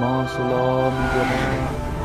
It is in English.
Ma salam